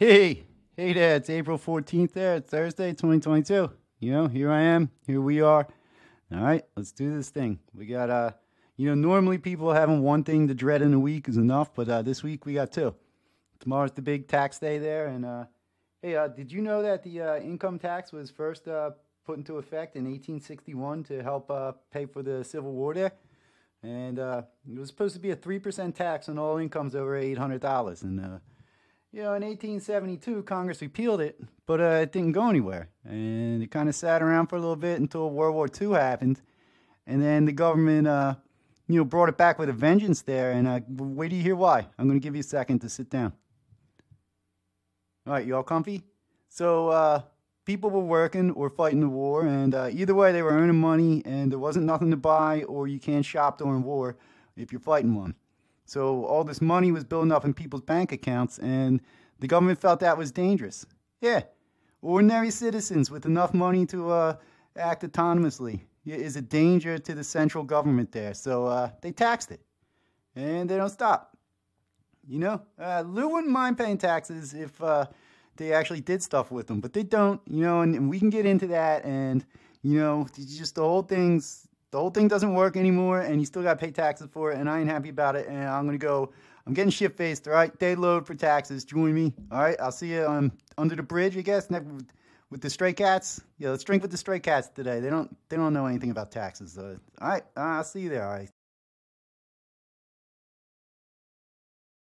Hey, hey there, it's April 14th there, it's Thursday, 2022. You know, here I am, here we are. All right, let's do this thing. We got, uh, you know, normally people having one thing to dread in a week is enough, but uh, this week we got two. Tomorrow's the big tax day there, and uh, hey, uh, did you know that the uh, income tax was first uh, put into effect in 1861 to help uh, pay for the Civil War there? And uh, it was supposed to be a 3% tax on all incomes over $800. And, uh, you know, in 1872, Congress repealed it, but uh, it didn't go anywhere. And it kind of sat around for a little bit until World War II happened. And then the government, uh, you know, brought it back with a vengeance there. And uh, wait till you hear why. I'm going to give you a second to sit down. All right, you all comfy? So, uh, people were working or fighting the war, and uh, either way, they were earning money, and there wasn't nothing to buy, or you can't shop during war if you're fighting one. So all this money was building up in people's bank accounts, and the government felt that was dangerous. Yeah, ordinary citizens with enough money to uh, act autonomously is a danger to the central government there. So uh, they taxed it, and they don't stop. You know, uh, Lou wouldn't mind paying taxes if uh, they actually did stuff with them, but they don't, you know, and, and we can get into that and, you know, just the whole thing's, the whole thing doesn't work anymore and you still got to pay taxes for it and I ain't happy about it and I'm going to go, I'm getting shit faced, all right? Day load for taxes. Join me, all right? I'll see you um, under the bridge, I guess, with, with the stray cats. Yeah, let's drink with the stray cats today. They don't, they don't know anything about taxes. Uh, all right, I'll see you there, all right?